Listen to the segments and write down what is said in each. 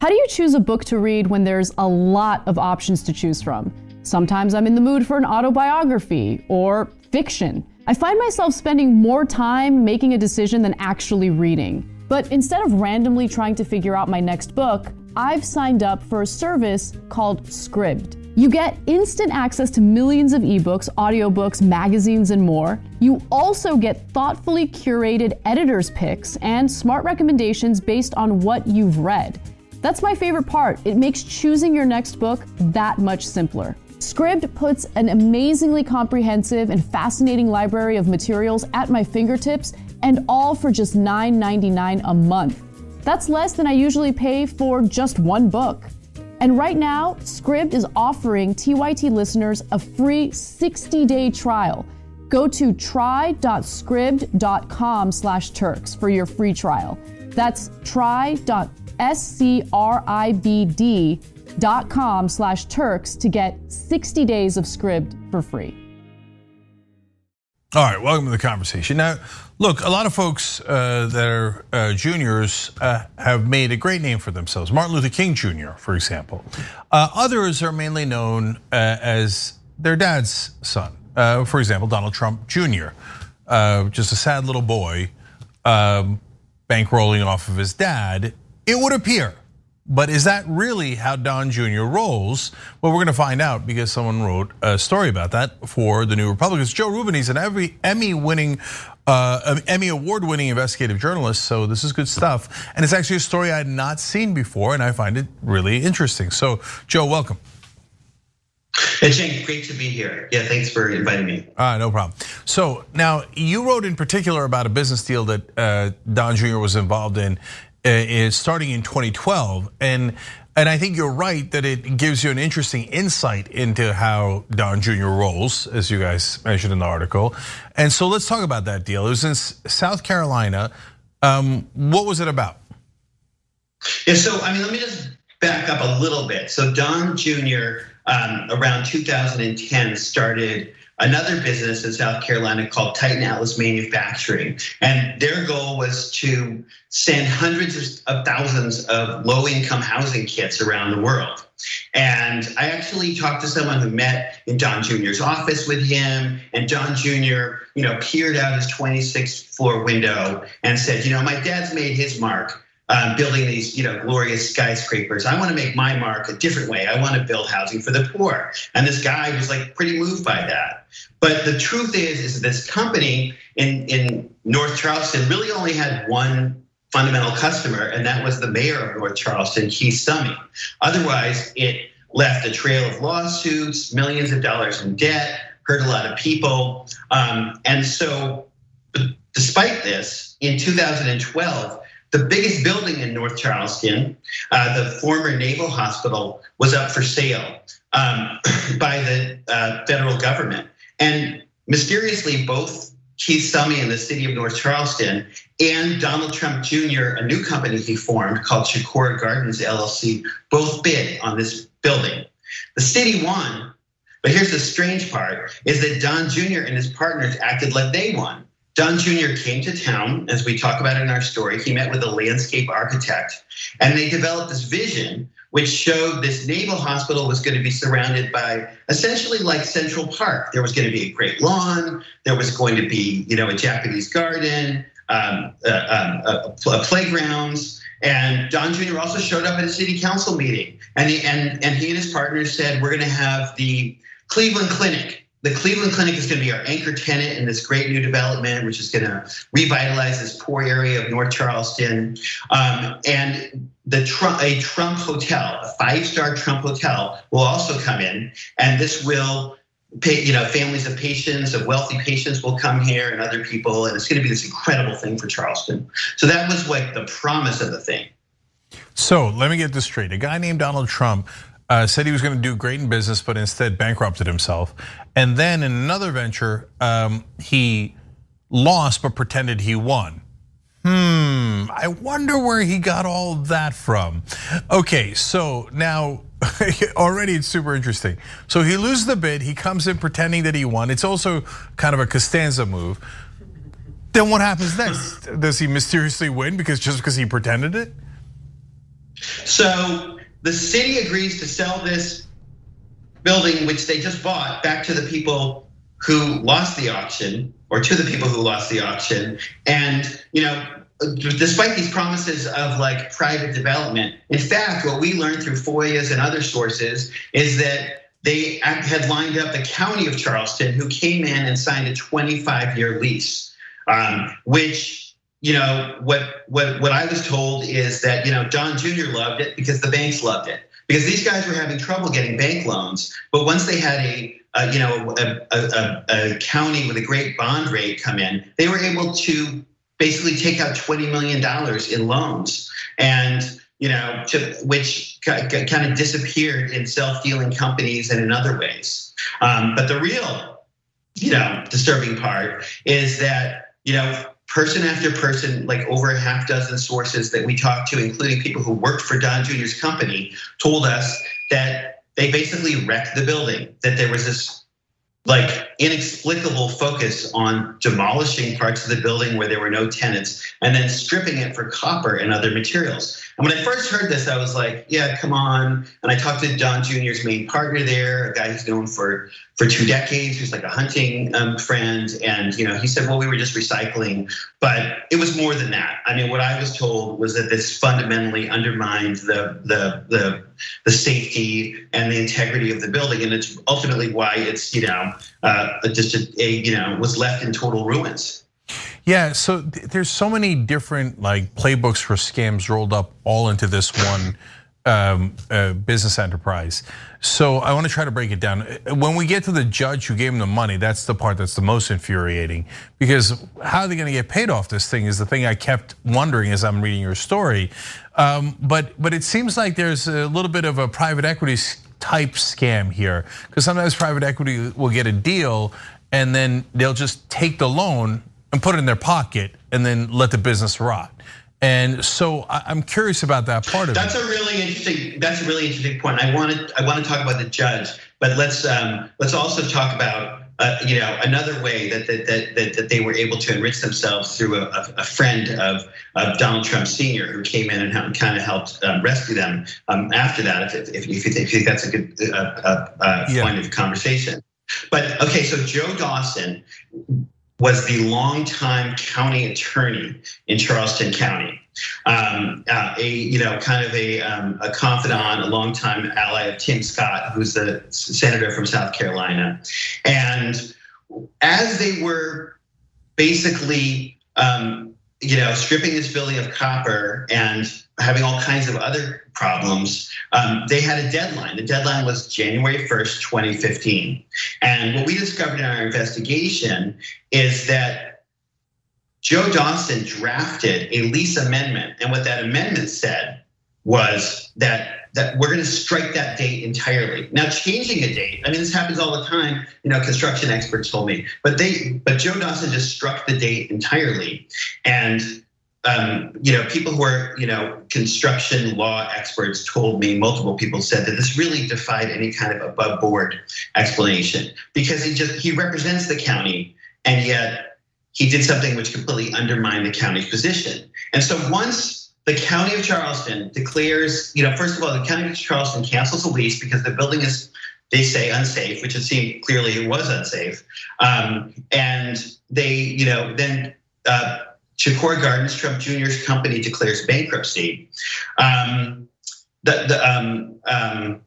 How do you choose a book to read when there's a lot of options to choose from? Sometimes I'm in the mood for an autobiography or fiction. I find myself spending more time making a decision than actually reading. But instead of randomly trying to figure out my next book, I've signed up for a service called Scribd. You get instant access to millions of ebooks, audiobooks, magazines, and more. You also get thoughtfully curated editor's picks and smart recommendations based on what you've read. That's my favorite part. It makes choosing your next book that much simpler. Scribd puts an amazingly comprehensive and fascinating library of materials at my fingertips, and all for just $9.99 a month. That's less than I usually pay for just one book. And right now, Scribd is offering TYT listeners a free 60-day trial. Go to try.scribd.com slash Turks for your free trial. That's try.scribd.com S-C-R-I-B-D dot com slash Turks to get 60 days of Scribd for free. All right, welcome to the conversation. Now, look, a lot of folks uh, that are uh, juniors uh, have made a great name for themselves. Martin Luther King Jr., for example. Uh, others are mainly known uh, as their dad's son. Uh, for example, Donald Trump Jr., just a sad little boy, um, bankrolling off of his dad it would appear. But is that really how Don Jr. rolls? Well, we're going to find out because someone wrote a story about that for the New Republic. It's Joe Rubin. He's an Emmy-winning, uh, Emmy award-winning investigative journalist. So this is good stuff, and it's actually a story I had not seen before, and I find it really interesting. So, Joe, welcome. Hey, Cenk, great to be here. Yeah, thanks for inviting me. Uh, no problem. So now you wrote in particular about a business deal that uh, Don Jr. was involved in is starting in 2012 and and I think you're right that it gives you an interesting insight into how Don Jr. rolls, as you guys mentioned in the article. And so let's talk about that deal. It was in South Carolina. Um, what was it about? Yeah, so I mean, let me just back up a little bit. So Don Jr. Um, around 2010 started another business in South Carolina called Titan Atlas Manufacturing. And their goal was to send hundreds of thousands of low income housing kits around the world. And I actually talked to someone who met in Don Jr.'s office with him, and Don Jr., you know, peered out his 26th floor window and said, you know, my dad's made his mark um, building these, you know, glorious skyscrapers. I want to make my mark a different way. I want to build housing for the poor. And this guy was like pretty moved by that. But the truth is, is this company in in North Charleston really only had one fundamental customer, and that was the mayor of North Charleston, Keith Summey. Otherwise, it left a trail of lawsuits, millions of dollars in debt, hurt a lot of people, um, and so. Despite this, in 2012, the biggest building in North Charleston, uh, the former Naval Hospital, was up for sale um, by the uh, federal government. And mysteriously, both Keith Summey in the city of North Charleston and Donald Trump Jr., a new company he formed called Chicora Gardens LLC, both bid on this building. The city won, but here's the strange part is that Don Jr. and his partners acted like they won. Don Jr. came to town, as we talk about in our story. He met with a landscape architect, and they developed this vision which showed this naval hospital was going to be surrounded by essentially like Central Park. There was going to be a great lawn. There was going to be, you know, a Japanese garden, um, uh, um, a, a playgrounds. And Don Jr. also showed up at a city council meeting, and he and and he and his partners said, "We're going to have the Cleveland Clinic." The Cleveland Clinic is going to be our anchor tenant in this great new development, which is going to revitalize this poor area of North Charleston. Um, and the Trump, a Trump hotel, a five-star Trump hotel, will also come in, and this will pay, you know, families of patients, of wealthy patients will come here, and other people, and it's going to be this incredible thing for Charleston. So that was like the promise of the thing. So let me get this straight: a guy named Donald Trump said he was going to do great in business, but instead bankrupted himself. And then in another venture, um, he lost but pretended he won. Hmm, I wonder where he got all that from. Okay, so now already it's super interesting. So he loses the bid, he comes in pretending that he won. It's also kind of a Costanza move. Then what happens next? Does he mysteriously win because just because he pretended it? So the city agrees to sell this building, which they just bought, back to the people who lost the auction, or to the people who lost the auction. And you know, despite these promises of like private development, in fact, what we learned through FOIAs and other sources is that they had lined up the county of Charleston, who came in and signed a 25-year lease, um, which you know what what what I was told is that you know Don Jr. loved it because the banks loved it because these guys were having trouble getting bank loans, but once they had a you know a, a, a county with a great bond rate come in, they were able to basically take out twenty million dollars in loans and you know, to, which kind of disappeared in self-dealing companies and in other ways. Um, but the real, you know, disturbing part is that you know person after person, like over a half dozen sources that we talked to, including people who worked for Don Jr.'s company, told us that they basically wrecked the building, that there was this like inexplicable focus on demolishing parts of the building where there were no tenants and then stripping it for copper and other materials. And when I first heard this, I was like, yeah, come on. And I talked to Don Jr.'s main partner there, a guy who's known for for two decades, who's like a hunting um, friend. And you know, he said, well, we were just recycling, but it was more than that. I mean, what I was told was that this fundamentally undermined the the the the safety and the integrity of the building, and it's ultimately why it's you know uh, just a, a you know was left in total ruins. Yeah, so there's so many different like playbooks for scams rolled up all into this one um, uh, business enterprise. So I want to try to break it down. When we get to the judge who gave him the money, that's the part that's the most infuriating because how are they going to get paid off this thing is the thing I kept wondering as I'm reading your story. Um, but but it seems like there's a little bit of a private equity type scam here because sometimes private equity will get a deal and then they'll just take the loan and put it in their pocket and then let the business rot. And so I'm curious about that part of that's it. That's a really interesting. That's a really interesting point. I want to. I want to talk about the judge, but let's um, let's also talk about uh, you know another way that that, that that that they were able to enrich themselves through a, a friend of, of Donald Trump Sr. who came in and kind of helped um, rescue them um, after that. If, if, if, you think that's a good uh, uh, uh, yeah. point of conversation. But okay, so Joe Dawson was the longtime county attorney in Charleston County. Um, uh, a you know kind of a, um, a confidant, a longtime ally of Tim Scott, who's the senator from South Carolina, and as they were basically um, you know stripping this building of copper and having all kinds of other problems, um, they had a deadline. The deadline was January 1st, 2015. And what we discovered in our investigation is that Joe Dawson drafted a lease amendment. And what that amendment said was that that we're going to strike that date entirely. Now, changing a date, I mean, this happens all the time. You know, construction experts told me, but they, but Joe Dawson just struck the date entirely, and um, you know, people who are, you know, construction law experts told me, multiple people said that this really defied any kind of above board explanation because he just, he represents the county and yet he did something which completely undermined the county's position. And so once the county of Charleston declares, you know, first of all, the county of Charleston cancels the lease because the building is, they say unsafe, which it seemed clearly it was unsafe. Um, and they, you know, then uh, Chicora Gardens, Trump Jr.'s company declares bankruptcy. Um, the, the um, um,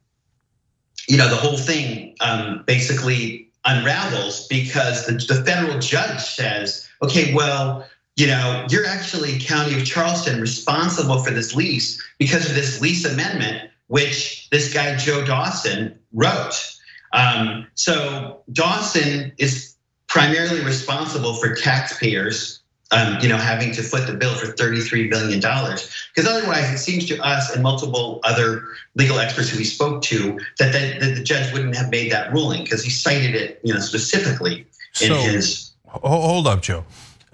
you know the whole thing um, basically unravels because the, the federal judge says, okay, well, you know, you're actually County of Charleston responsible for this lease because of this lease amendment, which this guy Joe Dawson wrote. Um, so Dawson is primarily responsible for taxpayers um, you know, having to foot the bill for $33 billion. Because otherwise, it seems to us and multiple other legal experts who we spoke to that the, that the judge wouldn't have made that ruling because he cited it, you know, specifically in so, his. Hold up, Joe.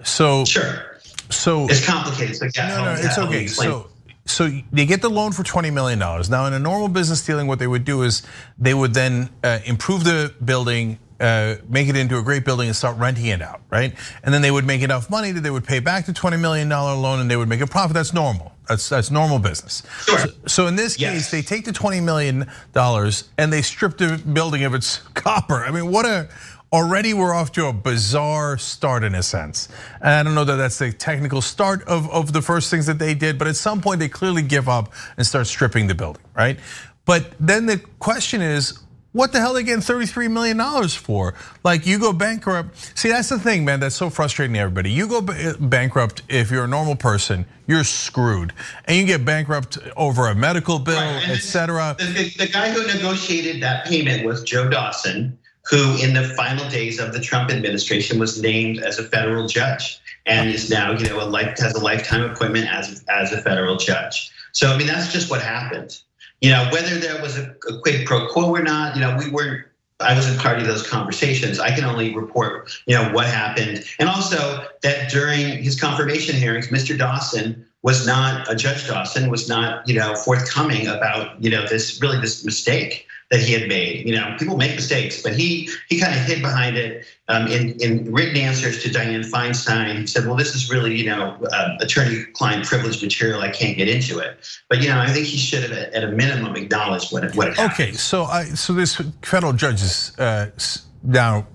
So sure. So it's complicated. So yeah, no, no, it's okay. So so they get the loan for $20 million. Now, in a normal business dealing, what they would do is they would then uh, improve the building, Uh, make it into a great building and start renting it out, right? And then they would make enough money that they would pay back the $20 million loan and they would make a profit. That's normal. That's that's normal business. Sure. So, so in this Yes. case, they take the twenty million dollars and they strip the building of its copper. I mean, what a already we're off to a bizarre start in a sense. And I don't know that that's the technical start of, of the first things that they did, but at some point they clearly give up and start stripping the building, right? But then the question is, what the hell are they getting $33 million for? Like you go bankrupt. See, that's the thing, man, that's so frustrating to everybody. You go eh, bankrupt if you're a normal person, you're screwed. And you get bankrupt over a medical bill, Right, and et cetera. The, the, the guy who negotiated that payment was Joe Dawson, who in the final days of the Trump administration was named as a federal judge and is now, you know, a life, has a lifetime appointment as, as a federal judge. So, I mean, that's just what happened. You know, whether there was a, a quid pro quo or not, you know, we weren't I wasn't part of those conversations. I can only report, you know, what happened, and also that during his confirmation hearings, Mr. Dawson was not, uh, Judge Dawson was not, you know, forthcoming about, you know, this really this mistake that he had made. You know, people make mistakes, but he he kind of hid behind it um, in in written answers to Dianne Feinstein. He said, "Well, this is really, you know, uh, attorney-client privilege material. I can't get into it." But you know, I think he should have, at a minimum, acknowledged what it, what. Okay, so I so this federal judge is uh, now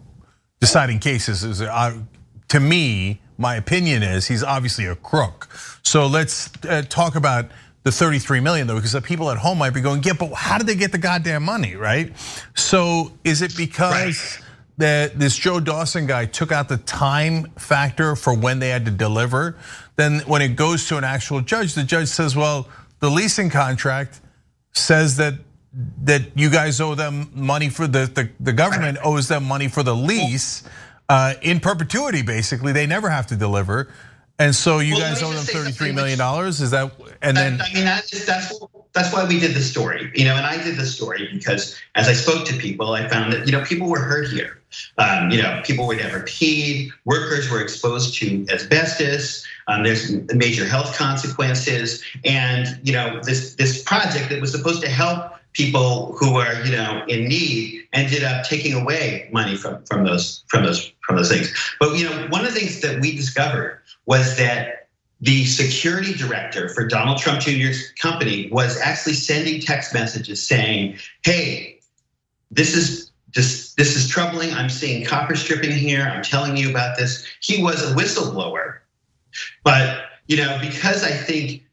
deciding cases is uh, to me my opinion is he's obviously a crook. So let's uh, talk about the 33 million though, because the people at home might be going, yeah, but how did they get the goddamn money, right? So is it because Right. that this Joe Dawson guy took out the time factor for when they had to deliver? Then when it goes to an actual judge, the judge says, well, the leasing contract says that that you guys owe them money for the the, the government owes them money for the lease uh, in perpetuity. Basically, they never have to deliver, and so you Well, guys owe them just say thirty three something million dollars. Is that and then I mean, that's that's that's why we did the story, you know. And I did the story because as I spoke to people, I found that you know people were hurt here. Um, you know, people were never peed. Workers were exposed to asbestos. Um, there's major health consequences, and you know this this project that was supposed to help people who are you know in need ended up taking away money from from those from those from those things. But you know, one of the things that we discovered was that the security director for Donald Trump Jr.'s company was actually sending text messages saying, "Hey, this is just this is troubling. I'm seeing copper stripping here. I'm telling you about this." He was a whistleblower, but you know, because I think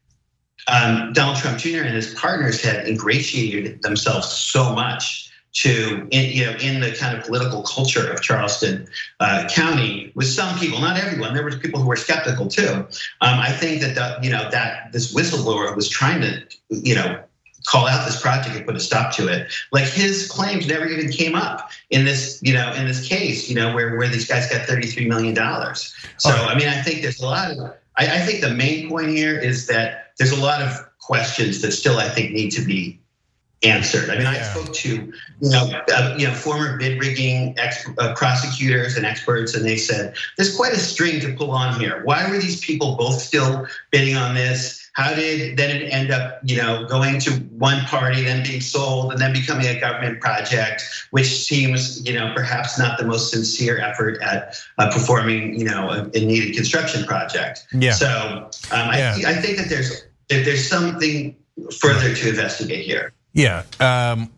um, Donald Trump Jr. and his partners had ingratiated themselves so much to in, you know in the kind of political culture of Charleston uh, County with some people, not everyone. There were people who were skeptical too. Um, I think that the, you know that this whistleblower was trying to you know call out this project and put a stop to it. Like his claims never even came up in this you know in this case. You know where where these guys got 33 million dollars. So right. I mean I think there's a lot of I, think the main point here is that there's a lot of questions that still I think need to be answered. I mean, I spoke to you know uh, you know former bid rigging ex- uh, prosecutors and experts, and they said there's quite a string to pull on here. Why were these people both still bidding on this? How did then it end up, you know, going to one party, then being sold, and then becoming a government project, which seems, you know, perhaps not the most sincere effort at uh, performing, you know, a, a needed construction project. Yeah. So um, I, Yeah. I think that there's that there's something further to investigate here, yeah. Um,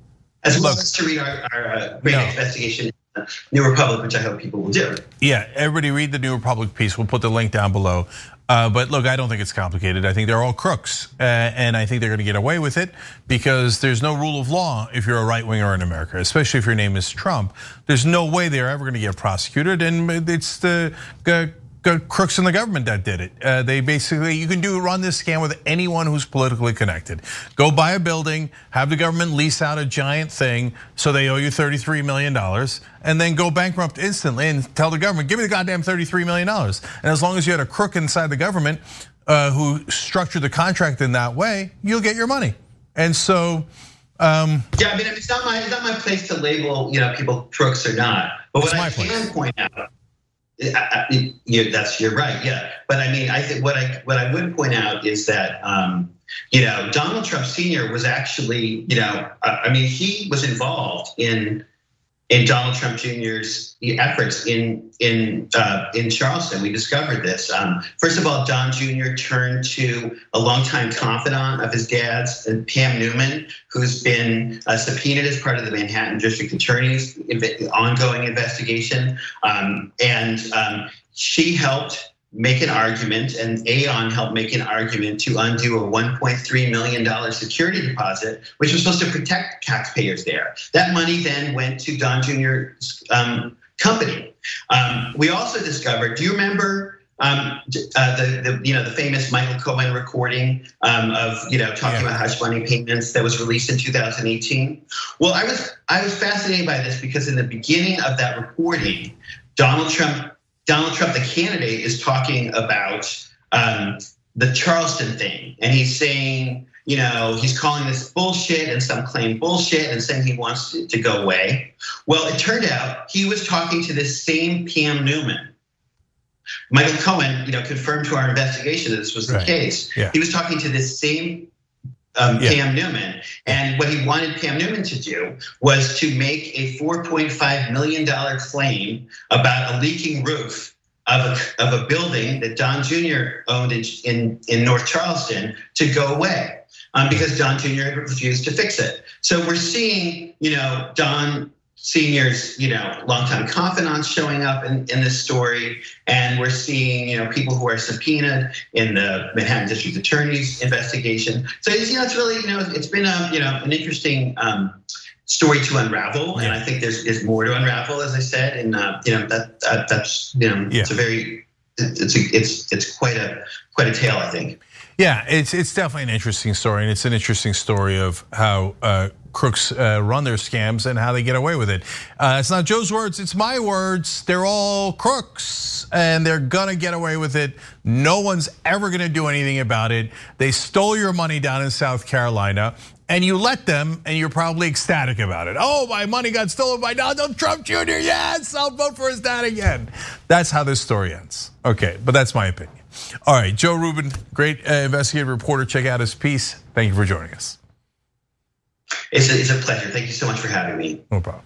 as well Look. as to read our, our uh, great No. investigation, uh, New Republic, which I hope people will do. Yeah, everybody read the New Republic piece. We'll put the link down below. Uh, but look, I don't think it's complicated. I think they're all crooks, uh, and I think they're going to get away with it because there's no rule of law if you're a right winger in America, especially if your name is Trump. There's no way they're ever going to get prosecuted, and it's the uh, crooks in the government that did it. Uh, they basically, you can do run this scam with anyone who's politically connected. Go buy a building, have the government lease out a giant thing so they owe you $33 million, and then go bankrupt instantly and tell the government, give me the goddamn $33 million. And as long as you had a crook inside the government uh, who structured the contract in that way, you'll get your money. And so, um, Yeah, I mean, it's not my it's not my place to label you know people crooks or not. But what I can point out, I, I, you, that's you're right. Yeah, but I mean, I think what I what I would point out is that um, you know Donald Trump Sr. was actually you know I I mean he was involved in in Donald Trump Jr.'s efforts in in uh, in Charleston. We discovered this. Um, first of all, Don Jr. turned to a longtime confidant of his dad's, uh, Pam Newman, who's been uh, subpoenaed as part of the Manhattan District Attorney's ongoing investigation, um, and um, she helped make an argument, and Aon helped make an argument to undo a $1.3 million security deposit, which was supposed to protect taxpayers there. That money then went to Don Jr.'s um, company. Um, we also discovered, do you remember um, uh, the, the you know the famous Michael Cohen recording um, of you know talking yeah. about hush money payments that was released in 2018. Well, I was I was fascinated by this because in the beginning of that recording, Donald Trump Donald Trump, the candidate, is talking about um, the Charleston thing, and he's saying, you know, he's calling this bullshit, and some claim bullshit, and saying he wants it to go away. Well, it turned out he was talking to this same Pam Newman. Michael Cohen, you know, confirmed to our investigation that this was the right. case. Yeah. He was talking to this same um, yeah. Pam Newman. And what he wanted Pam Newman to do was to make a $4.5 million claim about a leaking roof of a, of a building that Don Jr. owned in, in, in North Charleston to go away. Um, because Don Jr. refused to fix it. So we're seeing, you know, Don seniors, you know, longtime confidants showing up in, in this story. And we're seeing, you know, people who are subpoenaed in the Manhattan District Attorney's investigation. So it's, you know, it's really, you know, it's been a, you know, an interesting um, story to unravel. And I think there's, there's more to unravel, as I said. And, uh, you know, that, that that's, you know, yeah. it's a very, it's a, it's, it's quite a, quite a tale, I think. Yeah, it's it's definitely an interesting story, and it's an interesting story of how uh, crooks uh, run their scams and how they get away with it. Uh, it's not Joe's words, it's my words. They're all crooks and they're gonna get away with it. No one's ever gonna do anything about it. They stole your money down in South Carolina and you let them and you're probably ecstatic about it. Oh, my money got stolen by Donald Trump Jr. Yes, I'll vote for his dad again. That's how this story ends. Okay, but that's my opinion. All right, Joe Rubin, great uh, investigative reporter. Check out his piece. Thank you for joining us. It's a, it's a pleasure. Thank you so much for having me. No problem.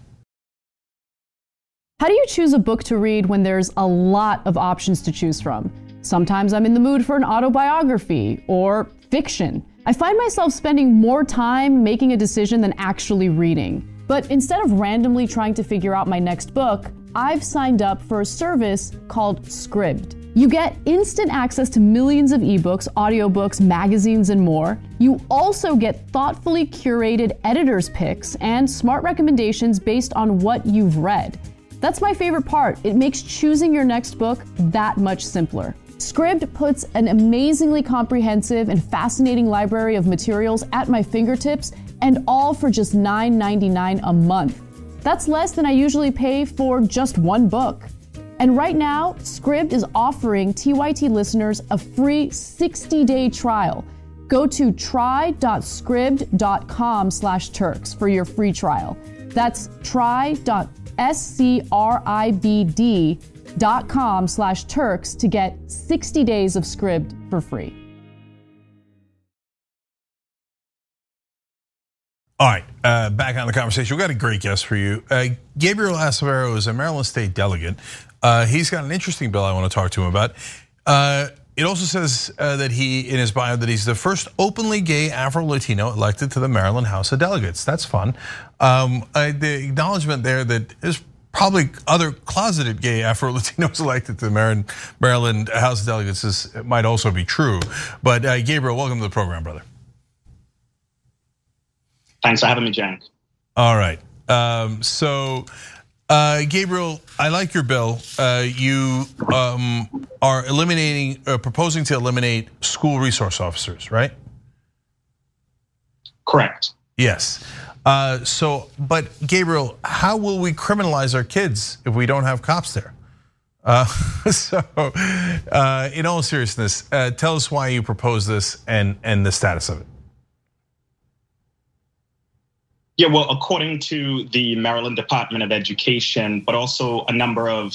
How do you choose a book to read when there's a lot of options to choose from? Sometimes I'm in the mood for an autobiography or fiction. I find myself spending more time making a decision than actually reading. But instead of randomly trying to figure out my next book, I've signed up for a service called Scribd. You get instant access to millions of ebooks, audiobooks, magazines, and more. You also get thoughtfully curated editor's picks and smart recommendations based on what you've read. That's my favorite part. It makes choosing your next book that much simpler. Scribd puts an amazingly comprehensive and fascinating library of materials at my fingertips, and all for just $9.99 a month. That's less than I usually pay for just one book. And right now, Scribd is offering TYT listeners a free 60-day trial. Go to try.scribd.com slash Turks for your free trial. That's try.scribd.com slash Turks to get 60 days of Scribd for free. All right, uh, back on the conversation. We've got a great guest for you. Uh, Gabriel Acevedo is a Maryland State delegate. Uh, he's got an interesting bill I want to talk to him about. Uh, it also says uh, that he, in his bio, that he's the first openly gay Afro Latino elected to the Maryland House of Delegates. That's fun. Um, the acknowledgement there that there's probably other closeted gay Afro Latinos elected to the Maryland, Maryland House of Delegates is, might also be true. But Gabriel, welcome to the program, brother. Thanks for having me, Jack. All right. Um, so, Gabriel, I like your bill. Uh, you um, are eliminating, uh, proposing to eliminate school resource officers, right? Correct. Yes. Uh, so, but Gabriel, how will we criminalize our kids if we don't have cops there? Uh, so, uh, in all seriousness, tell us why you propose this and and the status of it. Yeah, well, according to the Maryland Department of Education, but also a number of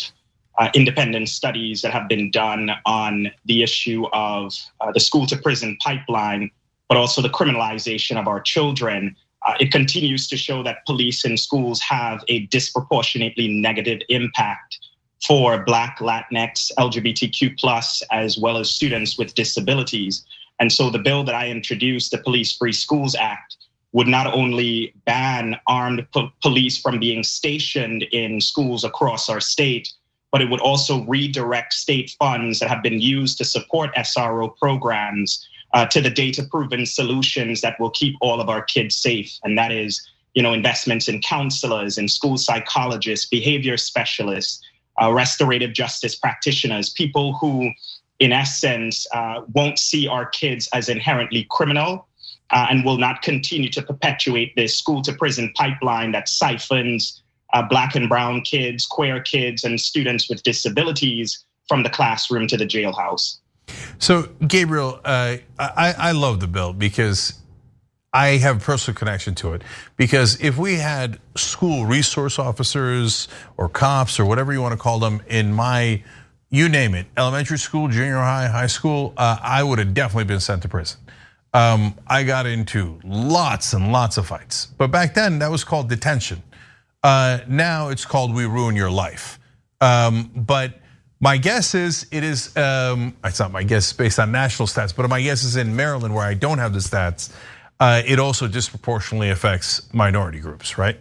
uh, independent studies that have been done on the issue of uh, the school to prison pipeline, but also the criminalization of our children, uh, it continues to show that police in schools have a disproportionately negative impact for Black, Latinx, LGBTQ plus, as well as students with disabilities. And so the bill that I introduced, the Police Free Schools Act, would not only ban armed po- police from being stationed in schools across our state, but it would also redirect state funds that have been used to support SRO programs uh, to the data proven solutions that will keep all of our kids safe. And that is, you know, investments in counselors and school psychologists, behavior specialists, uh, restorative justice practitioners, people who, in essence, uh, won't see our kids as inherently criminal uh, and will not continue to perpetuate this school to prison pipeline that siphons uh, black and brown kids, queer kids, and students with disabilities from the classroom to the jailhouse. So, Gabriel, uh, I, I love the bill because I have a personal connection to it. Because if we had school resource officers or cops or whatever you want to call them in my, you name it, elementary school, junior high, high school, uh, I would have definitely been sent to prison. Um, I got into lots and lots of fights. But back then, that was called detention. Uh, now it's called we ruin your life. Um, but my guess is it is, um, it's not my guess based on national stats, but my guess is in Maryland where I don't have the stats, uh, it also disproportionately affects minority groups, right?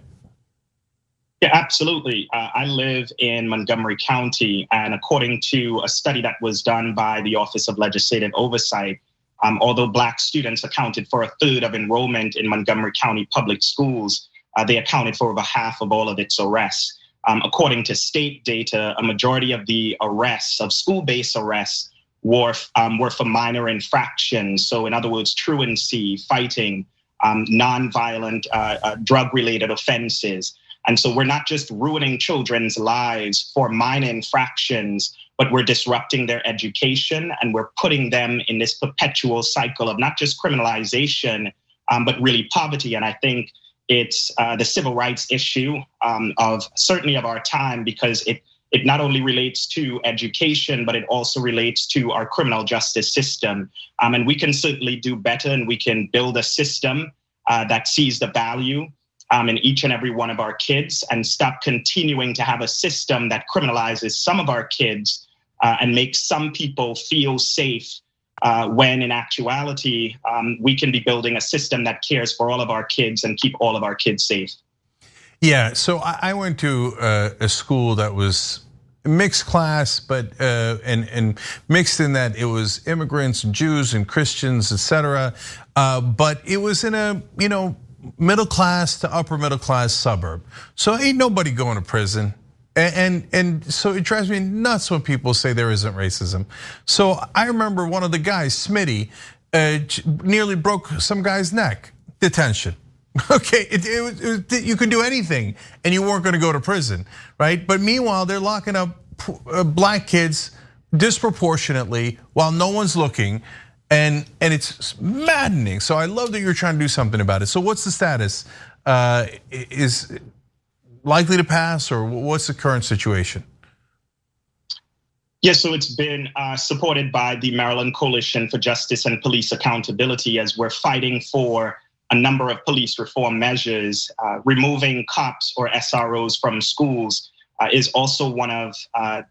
Yeah, absolutely. Uh, I live in Montgomery County, and according to a study that was done by the Office of Legislative Oversight, um, although Black students accounted for a third of enrollment in Montgomery County public schools, uh, they accounted for over half of all of its arrests. Um, according to state data, a majority of the arrests, of school based arrests, were, um, were for minor infractions. So, in other words, truancy, fighting, um, non-violent uh, uh, drug-related offenses. And so we're not just ruining children's lives for minor infractions, but we're disrupting their education and we're putting them in this perpetual cycle of not just criminalization, um, but really poverty. And I think it's uh, the civil rights issue um, of certainly of our time because it it not only relates to education, but it also relates to our criminal justice system. Um, and we can certainly do better, and we can build a system uh, that sees the value um, in each and every one of our kids and stop continuing to have a system that criminalizes some of our kids and make some people feel safe uh, when in actuality, um, we can be building a system that cares for all of our kids and keep all of our kids safe. Yeah, so I went to uh, a school that was mixed class, but uh, and and mixed in that it was immigrants, Jews, and Christians, etc. Uh, but it was in a you know middle class to upper middle class suburb. So ain't nobody going to prison. And, and, so it drives me nuts when people say there isn't racism. So I remember one of the guys, Smitty, uh, nearly broke some guy's neck. Detention. Okay, it, it, it, you can do anything, and you weren't going to go to prison, right? But meanwhile, they're locking up uh, black kids disproportionately while no one's looking, and and it's maddening. So I love that you're trying to do something about it. So what's the status? Uh, is likely to pass, or what's the current situation? Yes, so it's been uh, supported by the Maryland Coalition for Justice and Police Accountability as we're fighting for a number of police reform measures. Uh, removing cops or SROs from schools uh, is also one of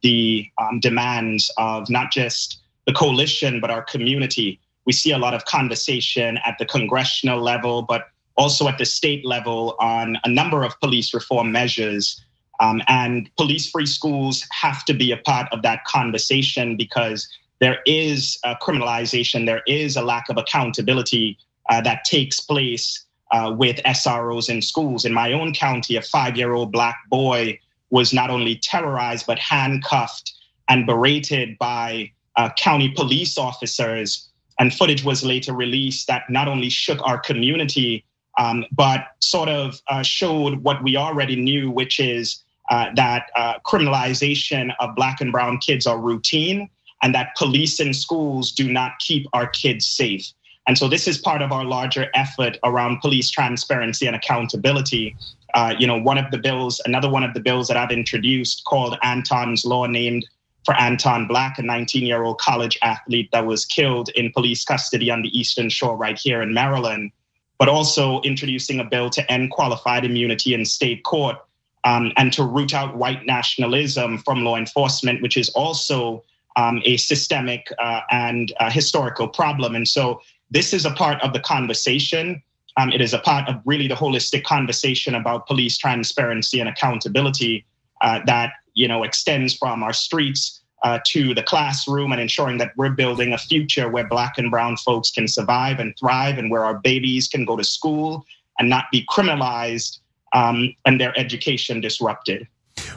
the um, demands of not just the coalition, but our community. We see a lot of conversation at the congressional level, but also at the state level on a number of police reform measures. Um, and police free schools have to be a part of that conversation because there is a criminalization, there is a lack of accountability uh, that takes place uh, with SROs in schools. In my own county, a five year old black boy was not only terrorized, but handcuffed and berated by uh, county police officers. And footage was later released that not only shook our community, um, but sort of uh, showed what we already knew, which is uh, that uh, criminalization of black and brown kids are routine and that police and schools do not keep our kids safe. And so this is part of our larger effort around police transparency and accountability. Uh, you know, one of the bills, another one of the bills that I've introduced called Anton's Law, named for Anton Black, a 19 year old college athlete that was killed in police custody on the Eastern Shore right here in Maryland but also introducing a bill to end qualified immunity in state court um, and to root out white nationalism from law enforcement, which is also um, a systemic uh, and uh, historical problem. And so this is a part of the conversation. Um, it is a part of really the holistic conversation about police transparency and accountability uh, that you know extends from our streets uh, to the classroom and ensuring that we're building a future where black and brown folks can survive and thrive and where our babies can go to school and not be criminalized um, and their education disrupted.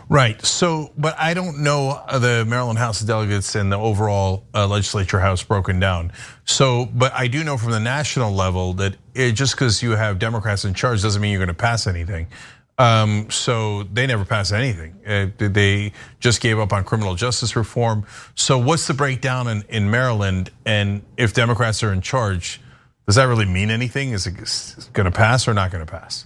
Right. So, but I don't know the Maryland House of Delegates and the overall uh, legislature house broken down. So, but I do know from the national level that it, just because you have Democrats in charge doesn't mean you're going to pass anything. Um, so they never passed anything. Uh, they just gave up on criminal justice reform. So what's the breakdown in, in Maryland? And if Democrats are in charge, does that really mean anything? Is it going to pass or not going to pass?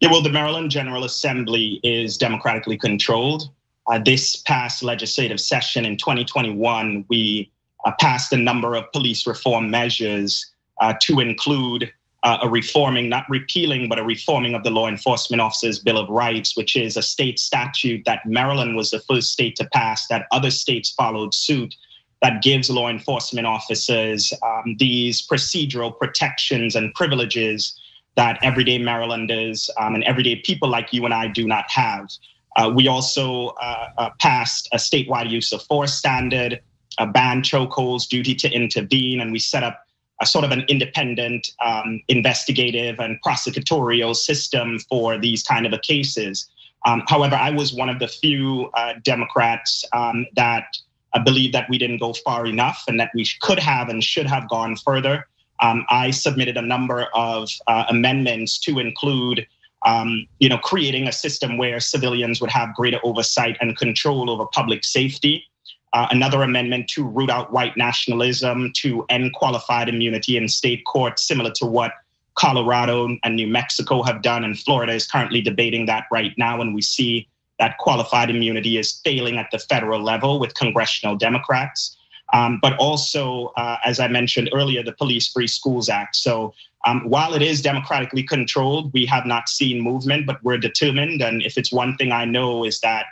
Yeah, well, the Maryland General Assembly is democratically controlled. Uh, this past legislative session in 2021, we uh, passed a number of police reform measures uh, to include uh, a reforming, not repealing, but a reforming of the Law Enforcement Officers Bill of Rights, which is a state statute that Maryland was the first state to pass, that other states followed suit, that gives law enforcement officers um, these procedural protections and privileges that everyday Marylanders um, and everyday people like you and I do not have. Uh, we also uh, uh, passed a statewide use of force standard, a ban chokeholds, duty to intervene, and we set up a sort of an independent um, investigative and prosecutorial system for these kind of cases. Um, however, I was one of the few uh, Democrats um, that uh, believe that we didn't go far enough and that we could have and should have gone further. Um, I submitted a number of uh, amendments to include um, you know, creating a system where civilians would have greater oversight and control over public safety uh, another amendment to root out white nationalism, to end qualified immunity in state courts, similar to what Colorado and New Mexico have done, and Florida is currently debating that right now. And we see that qualified immunity is failing at the federal level with congressional Democrats. Um, but also, uh, as I mentioned earlier, the Police Free Schools Act. So um, while it is democratically controlled, we have not seen movement, but we're determined. And if it's one thing I know is that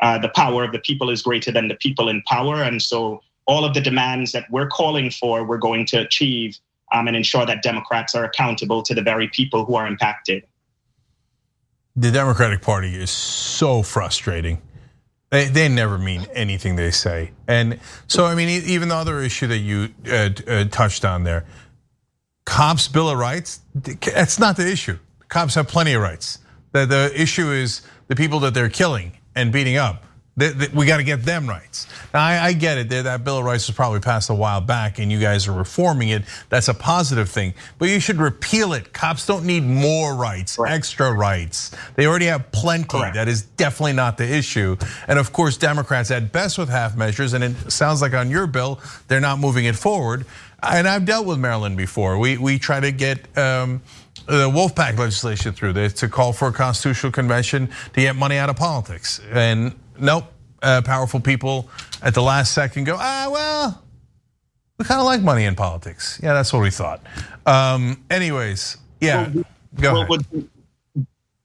uh, the power of the people is greater than the people in power. And so all of the demands that we're calling for, we're going to achieve um, and ensure that Democrats are accountable to the very people who are impacted. The Democratic Party is so frustrating. They, they never mean anything they say. And so, I mean, even the other issue that you uh, uh, touched on there, cops' Bill of Rights, that's not the issue. Cops have plenty of rights. The, the issue is the people that they're killing and beating up. We got to get them rights. Now, I, get it. That Bill of Rights was probably passed a while back, and you guys are reforming it. That's a positive thing. But you should repeal it. Cops don't need more rights, extra rights. They already have plenty. Correct. That is definitely not the issue. And of course, Democrats at best with half measures, and it sounds like on your bill, they're not moving it forward. And I've dealt with Maryland before. We we try to get. Um, the Wolf PAC legislation through this to call for a constitutional convention to get money out of politics. And nope, uh, powerful people at the last second go, ah, well, we kind of like money in politics. Yeah, that's what we thought. Um, anyways, yeah, well, go well, ahead.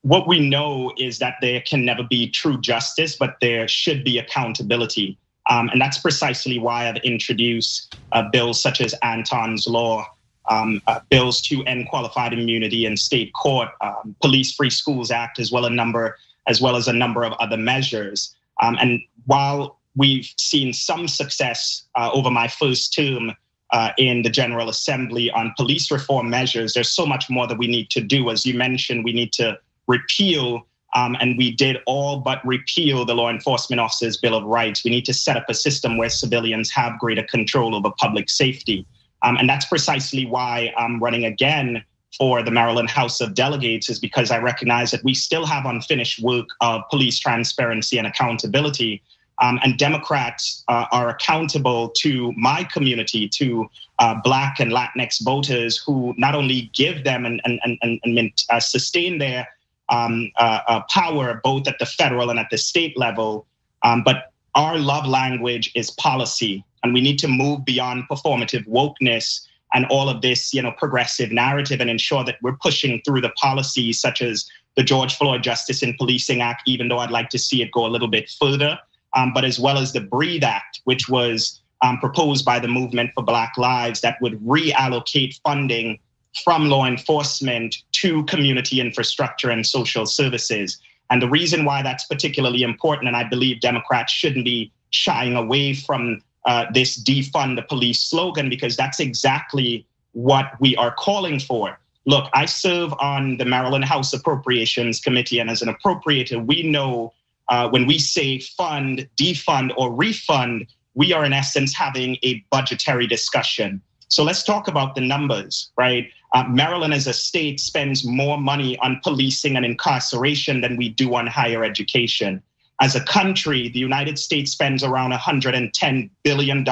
What we know is that there can never be true justice, but there should be accountability. Um, and that's precisely why I've introduced uh, bills such as Anton's Law, um, uh, bills to end qualified immunity in state court, um, Police Free Schools Act, as well a number as well as a number of other measures. Um, and while we've seen some success uh, over my first term uh, in the General Assembly on police reform measures, there's so much more that we need to do. As you mentioned, we need to repeal. Um, and we did all but repeal the Law Enforcement Officers Bill of Rights. We need to set up a system where civilians have greater control over public safety. Um, and that's precisely why I'm running again for the Maryland House of Delegates, is because I recognize that we still have unfinished work of police transparency and accountability. Um, and Democrats uh, are accountable to my community, to uh, Black and Latinx voters who not only give them and, and, and, and uh, sustain their um, uh, uh, power both at the federal and at the state level, um, but our love language is policy and we need to move beyond performative wokeness and all of this, you know, progressive narrative and ensure that we're pushing through the policies such as the George Floyd Justice in Policing Act, even though I'd like to see it go a little bit further, um, but as well as the Breathe Act, which was um, proposed by the Movement for Black Lives that would reallocate funding from law enforcement to community infrastructure and social services. And the reason why that's particularly important, and I believe Democrats shouldn't be shying away from uh, this defund the police slogan, because that's exactly what we are calling for. Look, I serve on the Maryland House Appropriations Committee, and as an appropriator, we know uh, when we say fund, defund, or refund, we are in essence having a budgetary discussion. So let's talk about the numbers, right? Uh, Maryland as a state spends more money on policing and incarceration than we do on higher education. As a country, the United States spends around $110 billion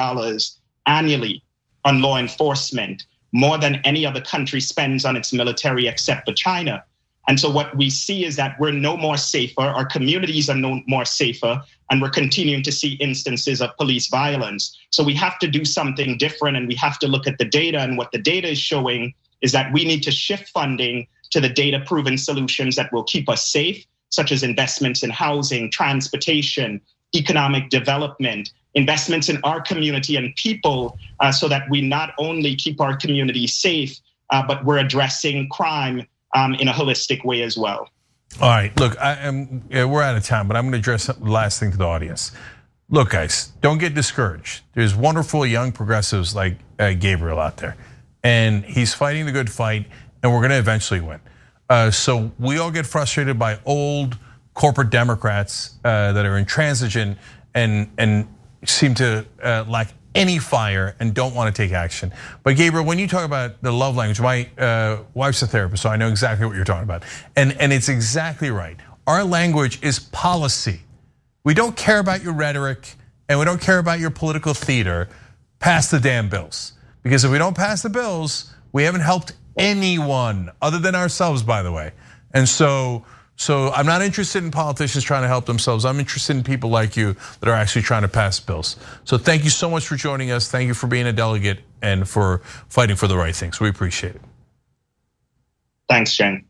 annually on law enforcement, more than any other country spends on its military except for China. And so what we see is that we're no more safer, our communities are no more safer, and we're continuing to see instances of police violence. So we have to do something different and we have to look at the data. And what the data is showing is that we need to shift funding to the data proven solutions that will keep us safe, such as investments in housing, transportation, economic development, investments in our community and people, uh, so that we not only keep our community safe, uh, but we're addressing crime um, in a holistic way as well. All right, look, I am, we're out of time, but I'm going to address the last thing to the audience. Look, guys, don't get discouraged. There's wonderful young progressives like uh, Gabriel out there, and he's fighting the good fight, and we're going to eventually win. Uh, so we all get frustrated by old corporate Democrats uh, that are intransigent and and seem to lack any fire and don't want to take action. But Gabriel, when you talk about the love language, my uh, wife's a therapist, so I know exactly what you're talking about. And, and it's exactly right. Our language is policy. We don't care about your rhetoric and we don't care about your political theater. Pass the damn bills. Because if we don't pass the bills, we haven't helped anyone other than ourselves, by the way. And so, so I'm not interested in politicians trying to help themselves. I'm interested in people like you that are actually trying to pass bills. So thank you so much for joining us. Thank you for being a delegate and for fighting for the right things. We appreciate it. Thanks, Cenk.